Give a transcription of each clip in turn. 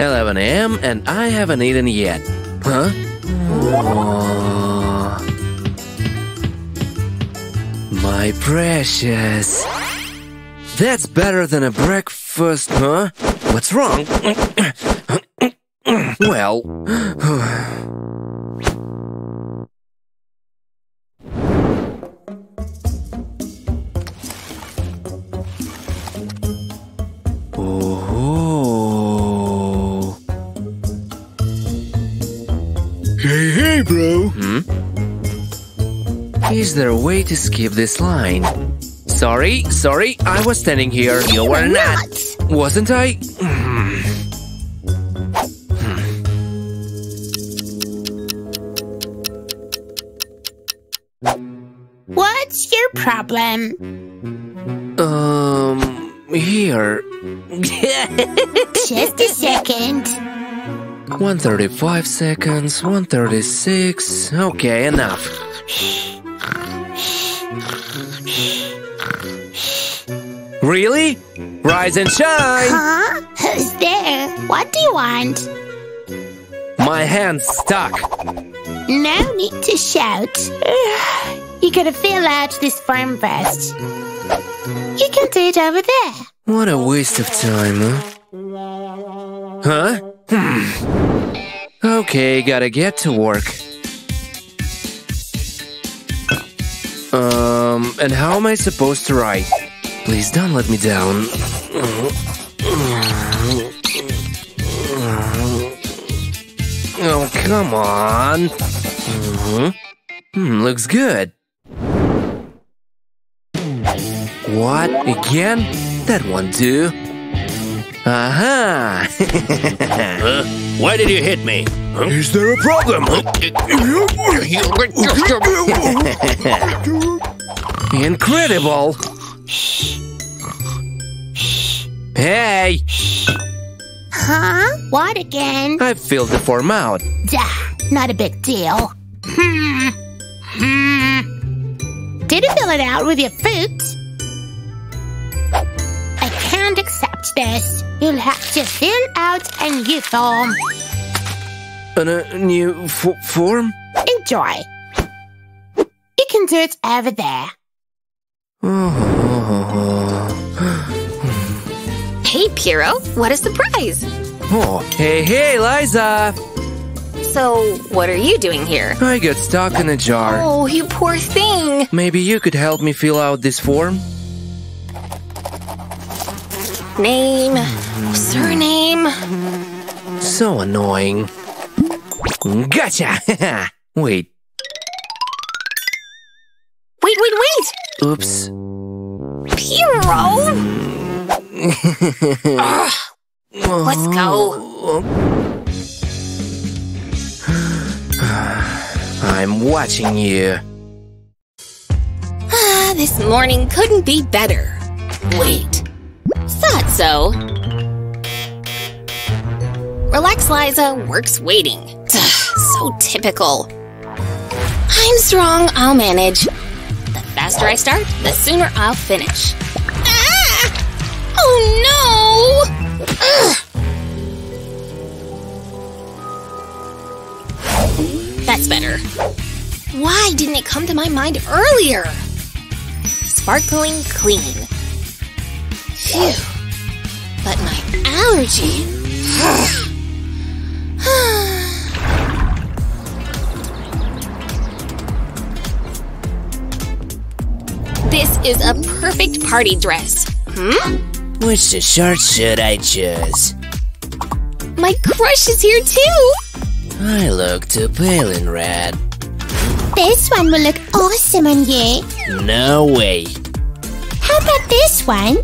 11 a.m. and I haven't eaten yet. Huh? Oh. My precious. That's better than a breakfast, huh? What's wrong? well. Is there a way to skip this line? Sorry, sorry, I was standing here. You were not. Wasn't I? What's your problem? Um, here. Just a second. 135 seconds, 136. Okay, enough. Really? Rise and shine! Huh? Who's there? What do you want? My hand's stuck. No need to shout. You gotta fill out this form first. You can do it over there. What a waste of time, huh? Huh? Hmm. Okay, gotta get to work. Um, and how am I supposed to write? Please don't let me down. Oh, come on. Mhm. Hmm, looks good. What? Again? That won't do. Aha! Huh? Why did you hit me? Huh? Is there a problem? Incredible! Hey! Huh? What again? I filled the form out. Duh, not a big deal. Hmm. Hmm. Did you fill it out with your foot? I can't accept this. You'll have to fill out a new form. A new f- form? Enjoy. You can do it over there. Hey, Piero, what a surprise! Oh, hey, hey, Liza! So, what are you doing here? I got stuck in a jar. Oh, you poor thing! Maybe you could help me fill out this form? Name, surname. So annoying. Gotcha! Wait, Wait, wait, wait! oops. Piero! Ugh. Let's go. I'm watching you. Ah, this morning couldn't be better. Wait. Thought so. Relax, Liza. Work's waiting. Ugh, so typical. I'm strong. I'll manage. The faster I start, the sooner I'll finish. Oh no! Ugh. That's better. Why didn't it come to my mind earlier? Sparkling clean. Phew. But my allergy. this is a perfect party dress. Hmm? Which shirt should I choose? My crush is here too! I look too pale in red. This one will look awesome on you. No way. How about this one?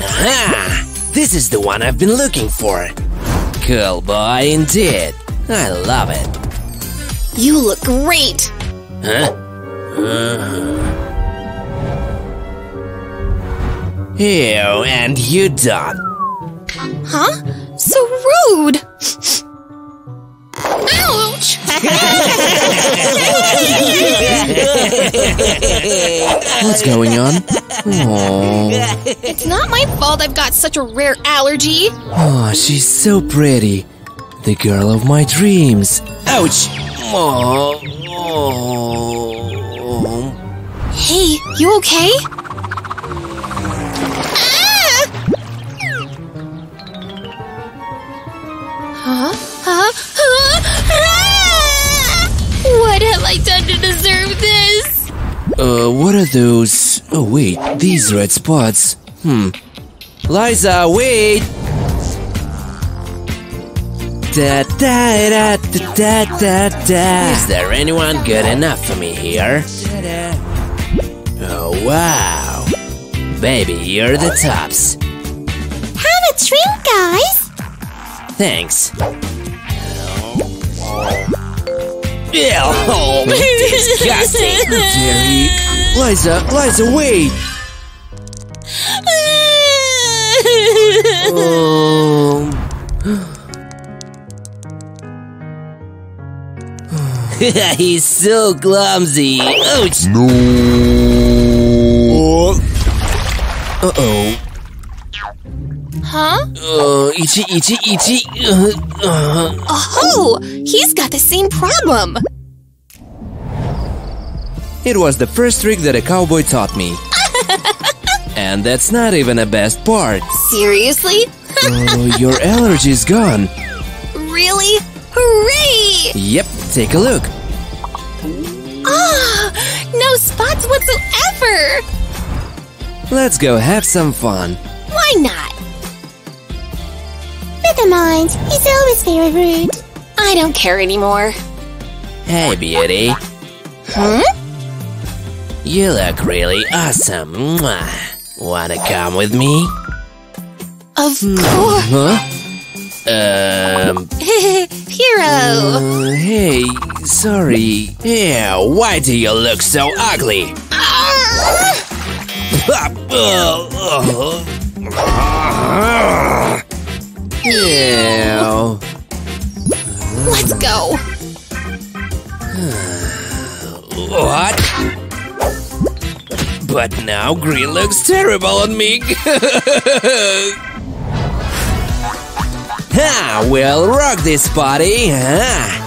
Aha! This is the one I've been looking for. Cool boy indeed. I love it. You look great! Huh? Uh-huh. Ew, and you don't. Huh? So rude! Ouch! What's going on? Oh, It's not my fault I've got such a rare allergy. oh, she's so pretty. The girl of my dreams. Ouch! Oh, oh. Hey, you okay? I done to deserve this? Uh, what are those? Oh, wait, these red spots. Hmm. Liza, wait! Da da da da da da da. Is there anyone good enough for me here? Oh, wow. Baby, you're the tops. Have a drink, guys. Thanks. Oh, disgusting. Jerry. Liza, Liza, wait! Um, He's so clumsy. Ouch. uh-oh. Huh? Uh, itchy, itchy, itchy. Uh, uh, Oh, he's got the same problem. It was the first trick that a cowboy taught me. and that's not even the best part. Seriously? Oh, your allergy's gone. Really? Hooray! Yep, take a look. Ah, no spots whatsoever. Let's go have some fun. Why not? Never mind. He's always very rude. I don't care anymore. Hey, beauty. Huh? You look really awesome. Mwah. Wanna come with me? Of hmm. course. Huh? Um, Hero. Uh, hey, sorry. yeah, why do you look so ugly? Ah! Uh, uh, uh. Ew. Let's go. What? But now green looks terrible on me. ha, we'll rock this party. Ha.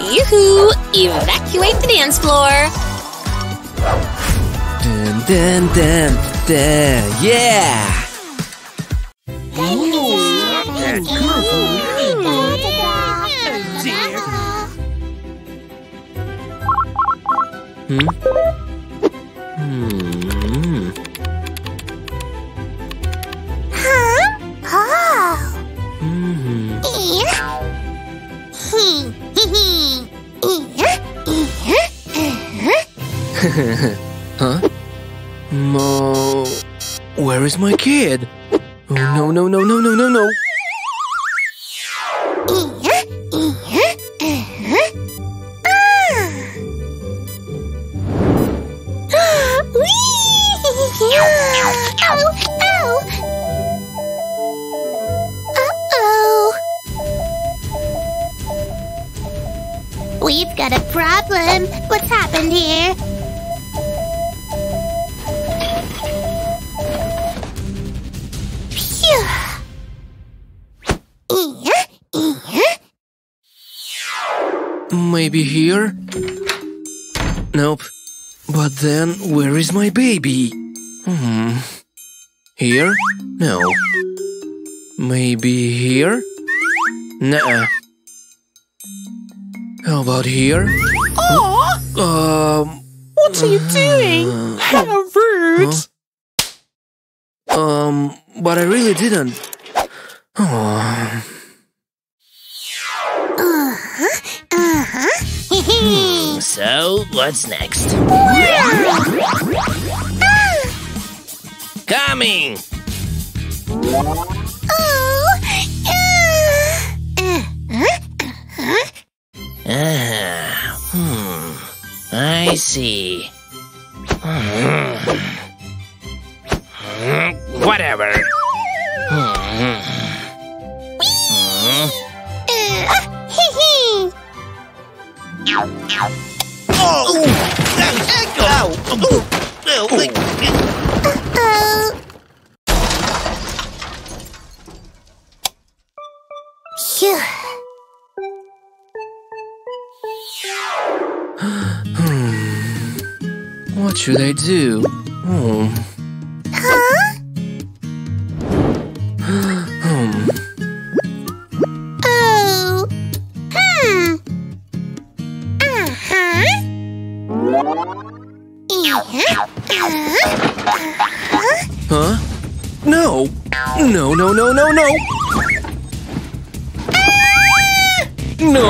Yoo-hoo! Evacuate the dance floor. Dun, dun, dun, dun. Yeah. Hmm? Hmm. Oh. Hmm. Huh? Where is my kid? Oh, no, no, no, no, no, no, no. Maybe here? Nope. But then, where is my baby? Hmm. Here? No. Maybe here? Nuh-uh. How about here? Um. What are you doing? How rude! Um, but I really didn't. So, what's next? Coming! Oh. Ah, hmm. I see. Hmm, hmm, hmm, uh, Oh! Oh. Uh-oh. What should I do? oh No, no, no, no!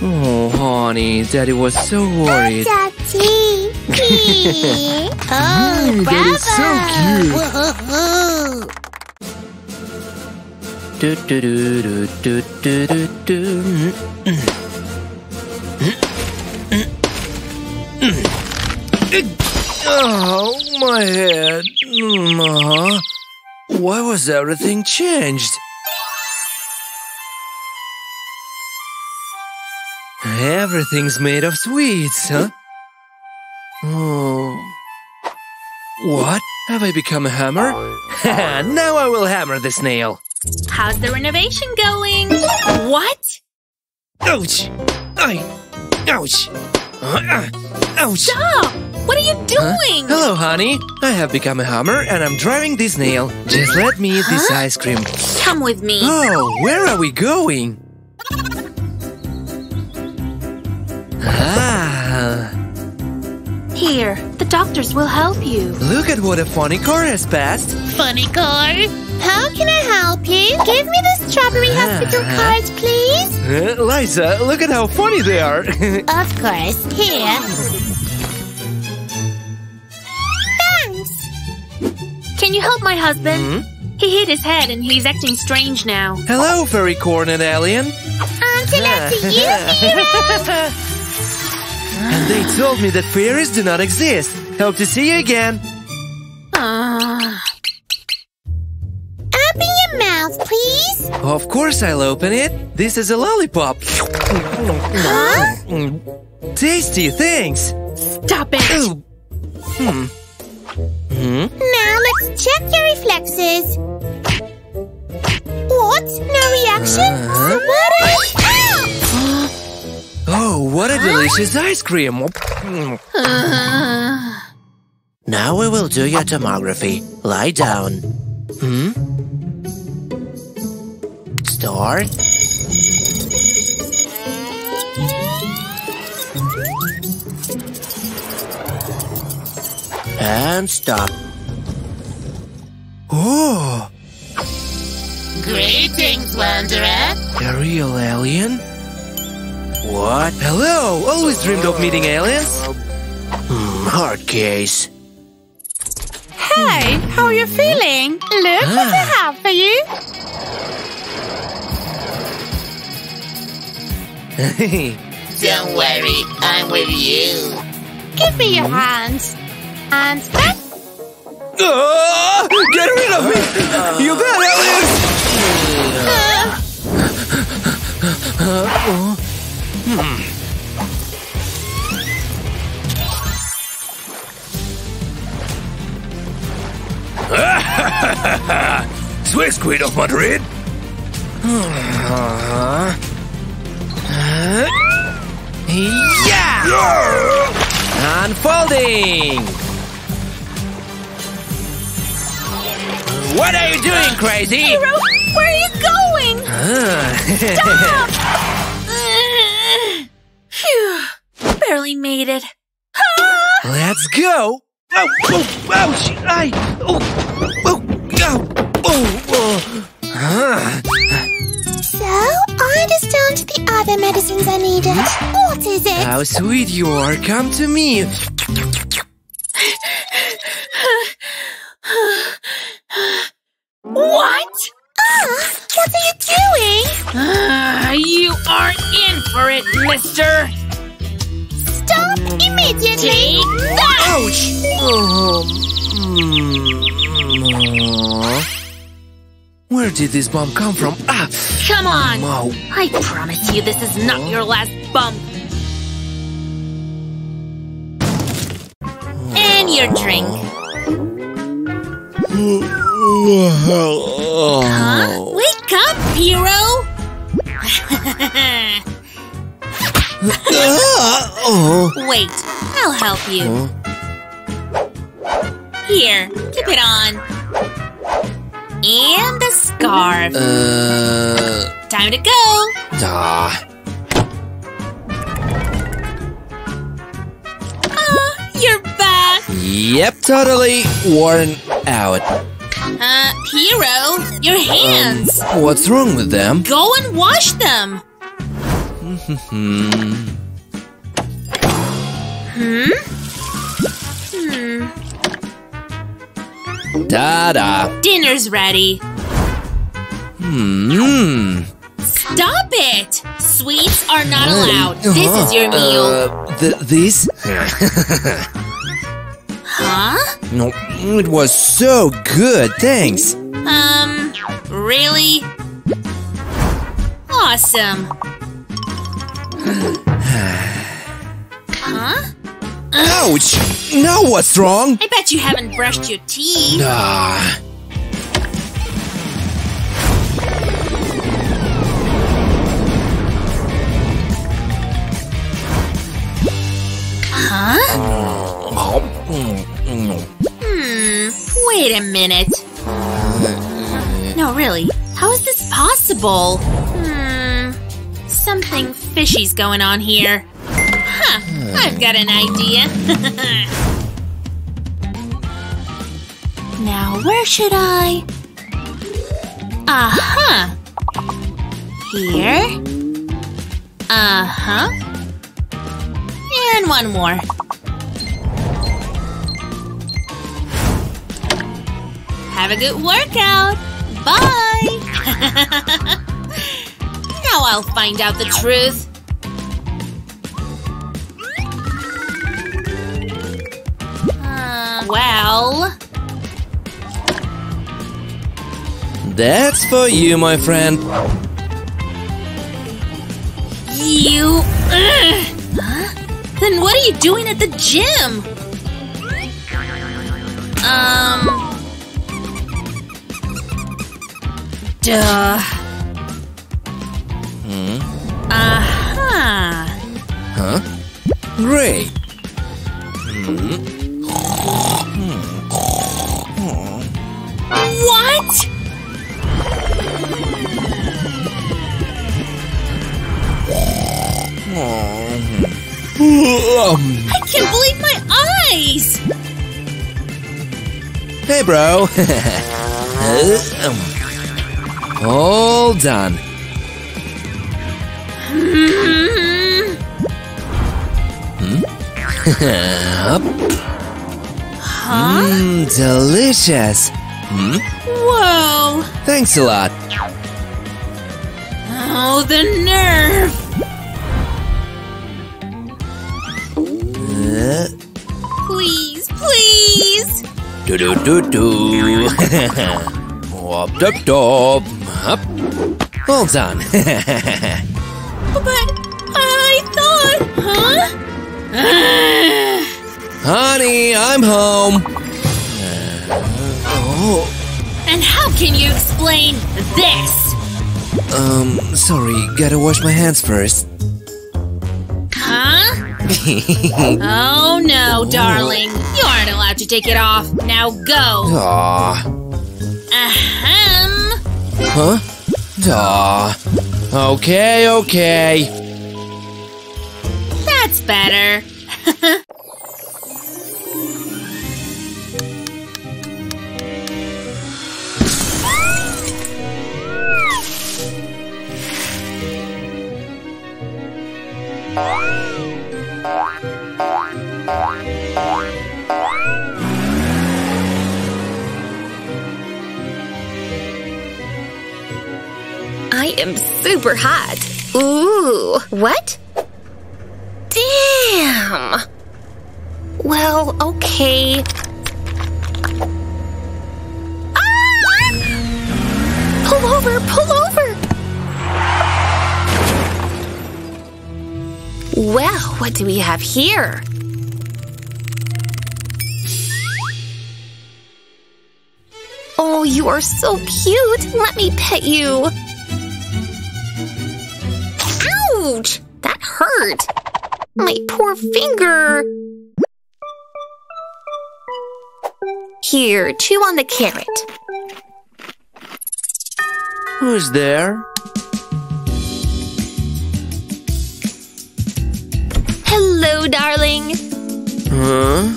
Oh, honey, Daddy was so worried. Daddy. oh, is so bravo. Do, do, do, do, do, do, do. Oh, my head. Uh, why was everything changed? Everything's made of sweets, huh? Oh. What? Have I become a hammer? now I will hammer this nail. How's the renovation going? What? Ouch! I. Ouch! Uh, uh, ouch! Stop! What are you doing? Hello, honey. I have become a hammer and I'm driving this nail. Just let me eat this ice cream. Come with me. Oh, where are we going? Ah, Here, the doctors will help you. look at what a funny car has passed. Funny car. How can I help you? Give me the strawberry hospital Uh-huh. cards, please. Uh, Liza, look at how funny they are. Of course. Here. Thanks. Can you help my husband? Hmm? He hit his head and he's acting strange now. Hello, furry cornered alien. Until after you. And they told me that fairies do not exist. Hope to see you again. Please. Of course I'll open it. This is a lollipop. Huh? Tasty, thanks. Stop it! Hmm. Hmm? Now let's check your reflexes. What? No reaction? Uh-huh. What is... Ah! Oh, what a delicious ice cream. Now we will do your tomography. Lie down. Hmm? Start. And stop. Oh, Greetings, Wanderer. a real alien? What? Hello, always dreamed of meeting aliens. Hmm, hard case. Hey, how are you feeling? Look what I have for you. Don't worry, I'm with you. Give me your hands. And that. Ah, get rid of me! You bad aliens! Swiss Queen of Madrid. Yeah! Unfolding! What are you doing, crazy? Hero, where are you going? Ah. Phew, barely made it. Let's go! Oh, oh, ouch! I, oh, oh, oh, oh, oh. Ah. So, I understand the other medicines are needed. What is it? How sweet you are! Come to me! What? Ah, what are you doing? Ah, you aren't in for it, mister. Stop immediately. Take that! Ouch! Oh, mm, Where did this bomb come from? Ah! Come on! Wow. I promise you this is not your last bump. And your drink. Huh? Wake up, hero! Wait, I'll help you. Here, keep it on. And the scarf. Uh. Time to go. Ah. Ah, you're back. Yep, totally worn out. Uh, hero, your hands. What's wrong with them? Go and wash them. Hmm. Hmm? Hmm. Da-da. Dinner's ready. Hmm. Stop it! Sweets are not allowed. This is your meal. Uh, th this? Huh? no, it was so good, thanks. Um, really? Awesome. huh? Ouch! Now what's wrong? I bet you haven't brushed your teeth. Ah. Huh? Hmm, wait a minute. No, really, how is this possible? Hmm, something fishy's going on here. I've got an idea. now, where should I? Uh-huh. Here. Uh-huh. And one more. Have a good workout. Bye. now I'll find out the truth. Well, That's for you, my friend. you. Ugh. Huh? Then what are you doing at the gym? Um. Duh. Hmm? Uh-huh. Huh? Great. I can't believe my eyes! hey, bro. All done. Hmm? Up. Huh? Mmm, delicious. Hmm? Whoa! Thanks a lot. Oh, the nerve! Uh, Please, please! do do do do. Wop dop dop. Up. All done. But I thought, huh? Honey, I'm home. oh, and how can you explain this? um, sorry. Gotta wash my hands first. Oh no, darling. You aren't allowed to take it off. Now go. Aw. Ahem. Huh? Aw. Okay, okay. That's better. super hot. Ooh, what? Damn. Well, okay. Ah! Pull over, pull over! Well, what do we have here? Oh, you are so cute. Let me pet you. My poor finger. Here, chew on the carrot. Who's there? Hello, darling. Huh?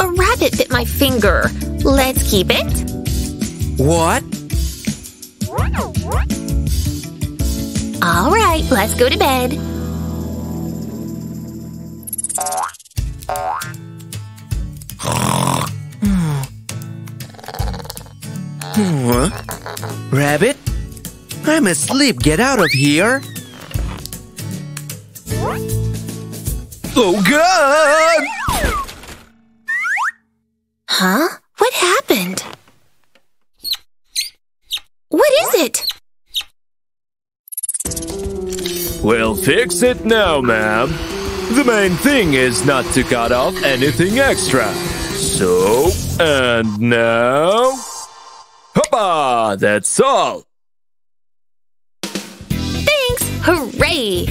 A rabbit bit my finger. Let's keep it. What? All right, let's go to bed. Rabbit? I'm asleep. Get out of here. Oh, God! Huh? What happened? What is it? We'll fix it now, ma'am. The main thing is not to cut off anything extra. So, and now... That's all! Thanks! Hooray!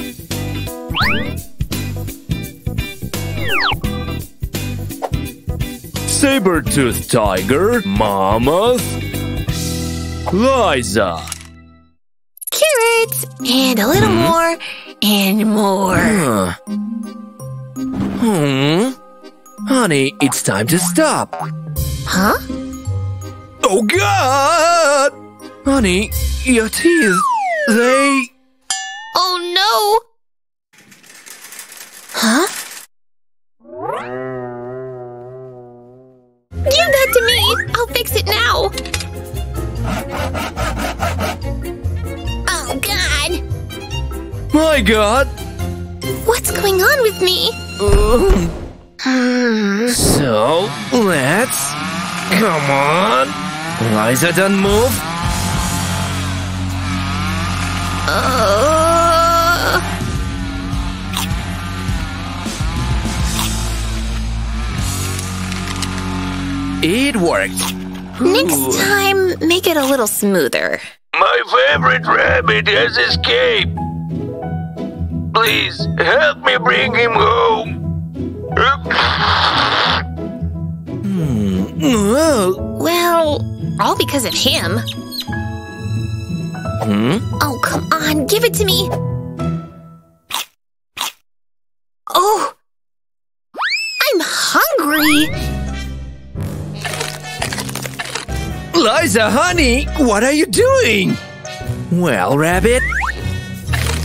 Saber-toothed tiger, mammoth, Liza. Carrots! And a little more, and more. Huh. Hmm? Honey, it's time to stop. Huh? Oh, God! Honey, your teeth, they... Oh no! Huh? Give that to me! I'll fix it now! Oh god! My God! What's going on with me? Hmm. So, let's... Come on! Liza, don't move. Uh, It worked. next time, make it a little smoother. My favorite rabbit has escaped. Please, help me bring him home. Hmm. Well, all because of him. Hmm? Oh, come on, give it to me. Oh, I'm hungry. Liza, honey, what are you doing? Well, Rabbit,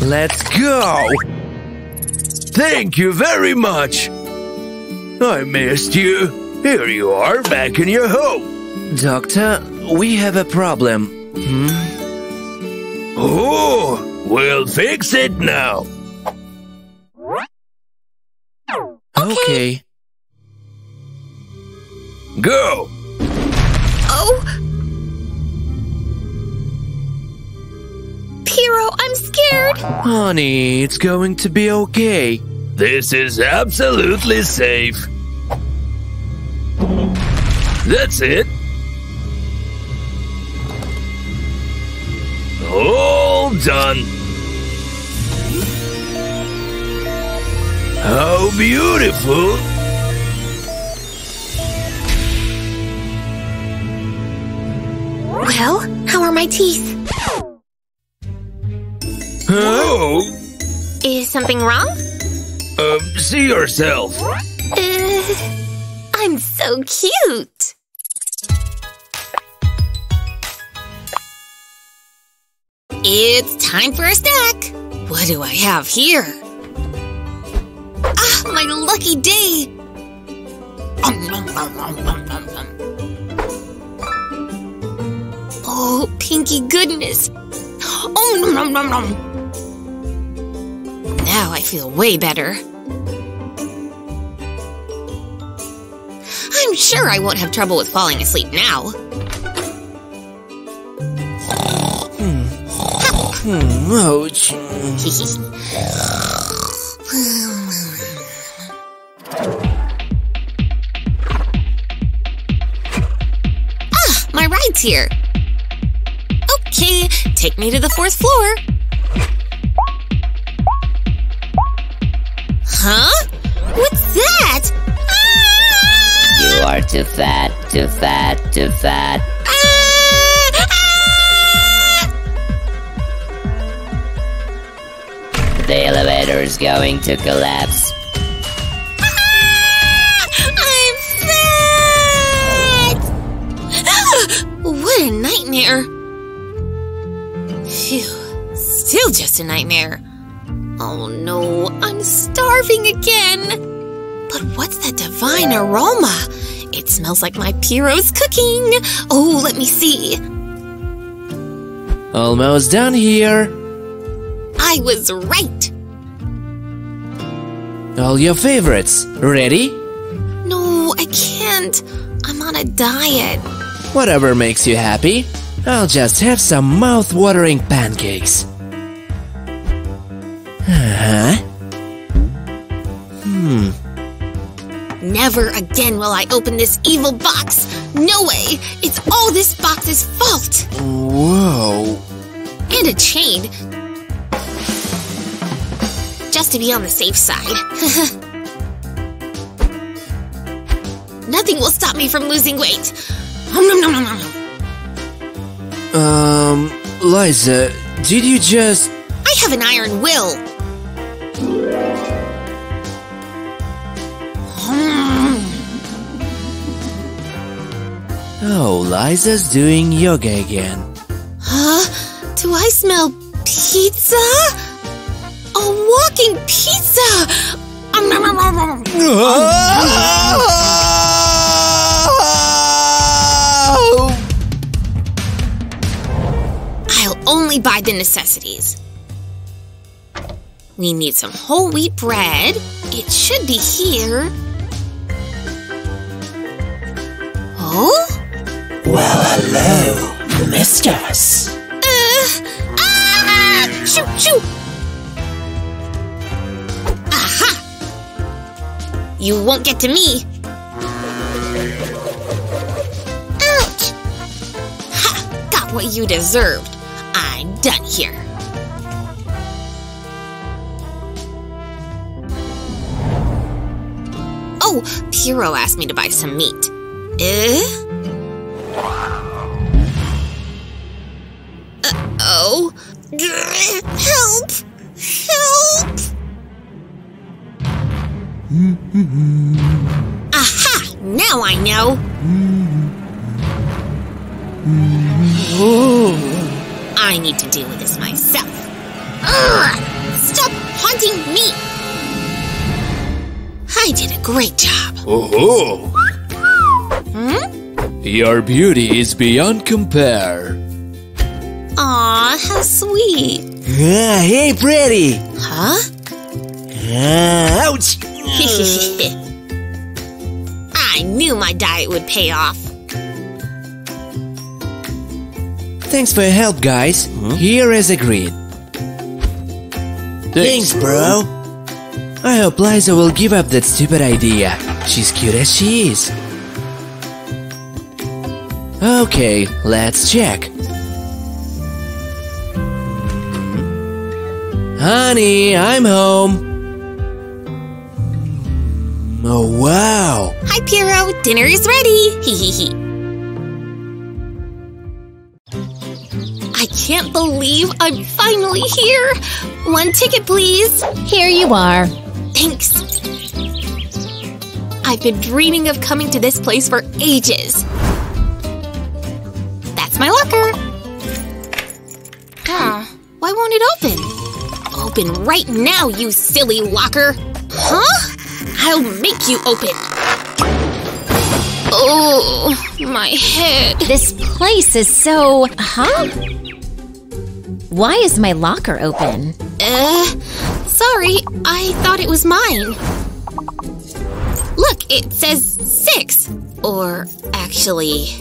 let's go. Thank you very much. I missed you. Here you are, back in your home. Doctor, we have a problem. Hmm? Oh, we'll fix it now. Okay. Go. Oh. Piero, I'm scared. Honey, it's going to be okay. This is absolutely safe. That's it. All done. How beautiful. Well, how are my teeth? Whoa. Is something wrong? Um, see yourself. Uh, I'm so cute. It's time for a snack. What do I have here? Ah, my lucky day. Oh, pinky goodness. Oh, nom, nom, nom. Now I feel way better. I'm sure I won't have trouble with falling asleep now. Ouch. ah, my ride's here. Okay, take me to the fourth floor. Huh? What's that? Ah! You are too fat, too fat, too fat. The is going to collapse. I'm fat! what a nightmare. Phew, still just a nightmare. Oh no, I'm starving again. But what's that divine aroma? It smells like my Piero's cooking. Oh, let me see. Almost done here. I was right. All your favorites. Ready? No, I can't. I'm on a diet. Whatever makes you happy. I'll just have some mouth-watering pancakes. Huh? Hmm. Never again will I open this evil box. No way. It's all this box's fault. Whoa. And a chain. Just to be on the safe side. Nothing will stop me from losing weight. Nom, nom, nom, nom, nom, nom. Um, Liza, did you just... I have an iron will. Oh, Liza's doing yoga again. Huh? Do I smell pizza? A walking pizza! Um, nom, nom. I'll only buy the necessities. We need some whole wheat bread. It should be here. Oh? Well, hello, mistress. Uh, ah! Shoot, shoot! You won't get to me. Ouch! Ha! Got what you deserved. I'm done here. Oh, Piero asked me to buy some meat. Eh? Great job. Oh, Hmm? your beauty is beyond compare. Aw, how sweet. Ah, hey, pretty! Huh? Ah, ouch! I knew my diet would pay off. Thanks for your help, guys. Here as agreed. Thanks, bro. I hope Liza will give up that stupid idea. She's cute as she is. Okay, let's check. Honey, I'm home. Oh, wow. Hi, Piero. Dinner is ready. Hee hee hee. I can't believe I'm finally here. One ticket, please. Here you are. Thanks. I've been dreaming of coming to this place for ages. That's my locker. Huh, why won't it open? Open right now, you silly locker. Huh? I'll make you open. Oh, my head. This place is so. Huh? Why is my locker open? Uh, sorry, I thought it was mine. Look, it says six. Or actually,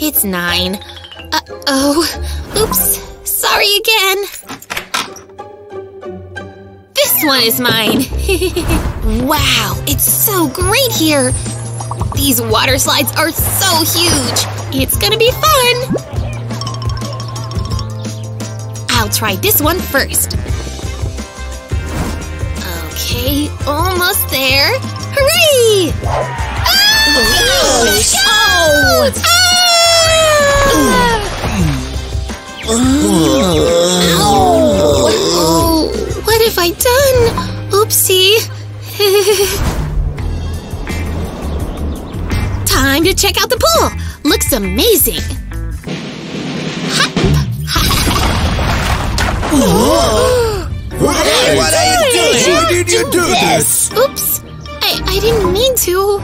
it's nine. Uh oh. Oops. Sorry again. This one is mine. wow, it's so great here. These water slides are so huge. It's gonna be fun. I'll try this one first. Okay, almost there. Hooray! Ah! Oh! Oh, what have I done? Oopsie. Time to check out the pool. Looks amazing. What are you doing? Why did you do this? Oops. I, I didn't mean to.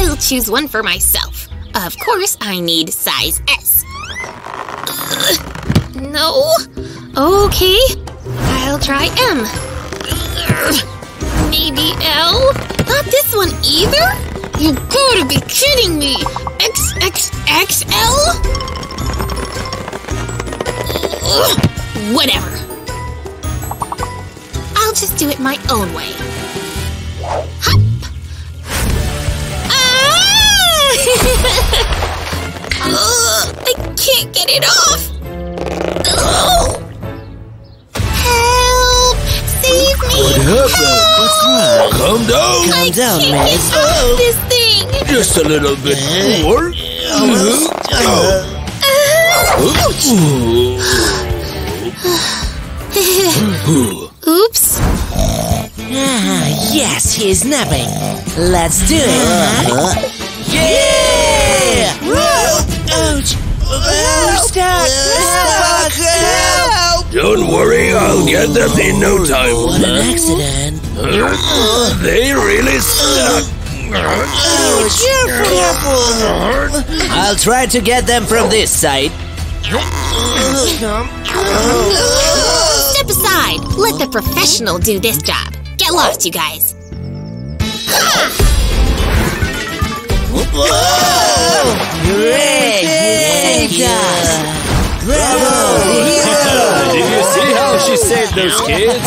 I'll choose one for myself. Of course, I need size S. Ugh, no. Okay. I'll try M. Ugh, Maybe L? Not this one either? You gotta be kidding me! XXXL? Ugh, Whatever. I'll just do it my own way. Hop! Ah! Ugh, I can't get it off! Ugh. Help! Save me! What happened? What's wrong? Calm down. I down, can't miss. get off this thing! Just a little bit more. Oops. Ah, yes, he's napping. Let's do it. Yeah! Ouch! Ouch! Stop! Help! Don't worry, I'll get them in no time. What an accident! They really stuck. I'll try to get them from this side. Step aside. Let the professional do this job. Get lost, you guys. Great! Saved us! Bravo! Did you see how she saved those kids?